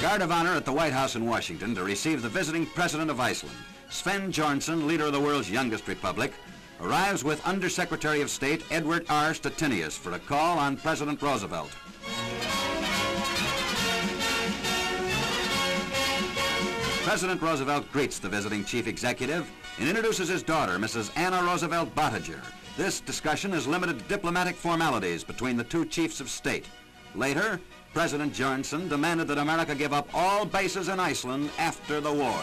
Guard of honor at the White House in Washington to receive the visiting president of Iceland, Sven Bjornsson, leader of the world's youngest republic, arrives with Undersecretary of State Edward R. Stettinius for a call on President Roosevelt. President Roosevelt greets the visiting chief executive and introduces his daughter, Mrs. Anna Roosevelt Boettiger. This discussion is limited to diplomatic formalities between the two chiefs of state. Later, President Bjornsson demanded that America give up all bases in Iceland after the war.